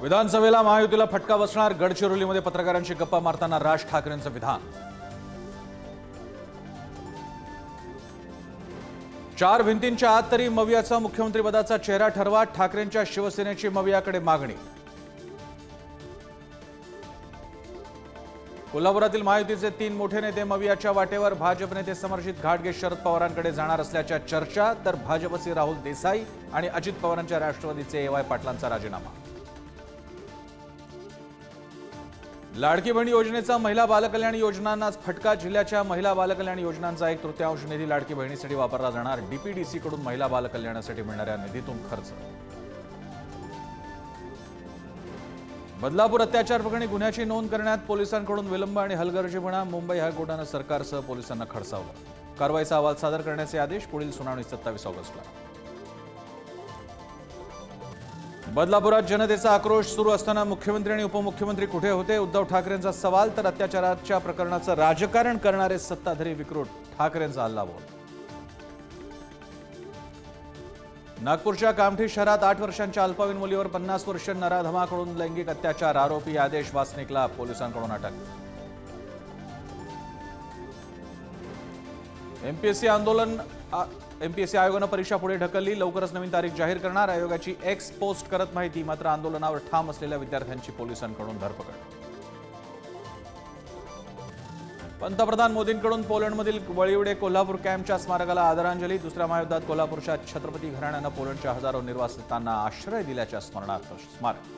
विधानसभेला महायुतीला फटका बसणार गडचिरोलीमध्ये पत्रकारांशी गप्पा मारताना राज ठाकरेंचं विधान. चार भिंतींच्या आत तरी मवियाचा मुख्यमंत्रीपदाचा चेहरा ठरवा ठाकरेंच्या शिवसेनेची मवियाकडे मागणी. कोल्हापुरातील महायुतीचे तीन मोठे नेते मवियाच्या वाटेवर भाजप नेते समर्जित घाटगे शरद पवारांकडे जाणार असल्याच्या चर्चा तर भाजपचे राहुल देसाई आणि अजित पवारांच्या राष्ट्रवादीचे ए वाय पाटलांचा राजीनामा. लाडकी बहीण योजनेचा महिला बालकल्याण योजनांनाच फटका जिल्ह्याच्या महिला बालकल्याण योजनांचा एक तृतीयांश निधी लाडकी बहिणीसाठी वापरला जाणार. डीपीडीसी कडून महिला बालकल्याणासाठी मिळणाऱ्या निधीतून खर्च. बदलापूर अत्याचार प्रकरणी गुन्ह्याची नोंद करण्यात पोलिसांकडून विलंब आणि हलगर्जीपणा. मुंबई हायकोर्टानं सरकारसह पोलिसांना खडसावलं. कारवाईचा अहवाल सादर करण्याचे आदेश पुढील सुनावणी सत्तावीस ऑगस्टला. बदलापुरात जनतेचा आक्रोश सुरू असताना मुख्यमंत्री आणि उपमुख्यमंत्री कुठे होते? उद्धव ठाकरेंचा सवाल तर अत्याचाराच्या प्रकरणाचं राजकारण करणारे सत्ताधारी विकृत ठाकरेंचा हल्लाबोल नागपूरच्या कामठी शहरात आठ वर्षांच्या अल्पवयीन मुलीवर पन्नास वर्ष नराधमाकडून लैंगिक अत्याचार आरोपी आदेश वासनिकला पोलिसांकडून अटक. एमपीएससी आंदोलन एमपीएससी आयोगानं परीक्षा पुढे ढकलली. लवकरच नवीन तारीख जाहीर करणार. आयोगाची एक्स पोस्ट करत माहिती मात्र आंदोलनावर ठाम असलेल्या विद्यार्थ्यांची पोलिसांकडून धरपकड. पंतप्रधान मोदींकडून पोलंडमधील वळीवडे कोल्हापूर कॅम्पच्या स्मारकाला आदरांजली. दुसऱ्या महायुद्धात कोल्हापूरच्या छत्रपती घराण्यानं पोलंडच्या हजारो निर्वासितांना आश्रय दिल्याच्या स्मरणार्थ स्मारक.